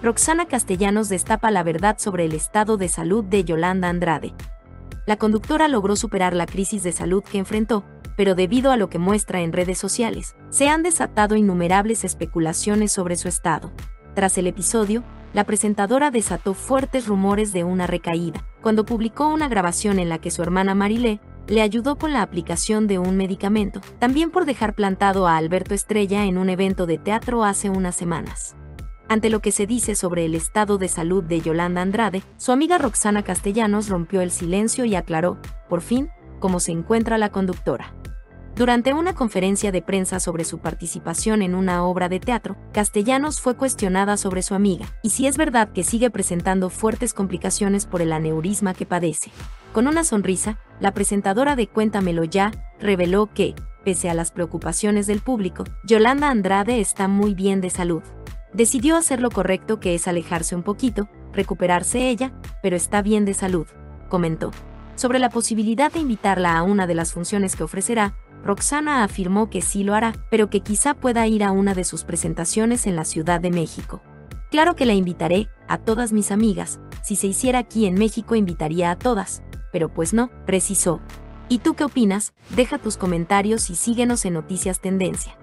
Roxana Castellanos destapa la verdad sobre el estado de salud de Yolanda Andrade. La conductora logró superar la crisis de salud que enfrentó, pero debido a lo que muestra en redes sociales, se han desatado innumerables especulaciones sobre su estado. Tras el episodio, la presentadora desató fuertes rumores de una recaída, cuando publicó una grabación en la que su hermana Marilé le ayudó con la aplicación de un medicamento, también por dejar plantado a Alberto Estrella en un evento de teatro hace unas semanas. Ante lo que se dice sobre el estado de salud de Yolanda Andrade, su amiga Roxana Castellanos rompió el silencio y aclaró, por fin, cómo se encuentra la conductora. Durante una conferencia de prensa sobre su participación en una obra de teatro, Castellanos fue cuestionada sobre su amiga y si es verdad que sigue presentando fuertes complicaciones por el aneurisma que padece. Con una sonrisa, la presentadora de Cuéntamelo ya reveló que, pese a las preocupaciones del público, Yolanda Andrade está muy bien de salud. Decidió hacer lo correcto que es alejarse un poquito, recuperarse ella, pero está bien de salud, comentó. Sobre la posibilidad de invitarla a una de las funciones que ofrecerá, Roxana afirmó que sí lo hará, pero que quizá pueda ir a una de sus presentaciones en la Ciudad de México. Claro que la invitaré, a todas mis amigas, si se hiciera aquí en México invitaría a todas, pero pues no, precisó. ¿Y tú qué opinas? Deja tus comentarios y síguenos en Noticias Tendencia.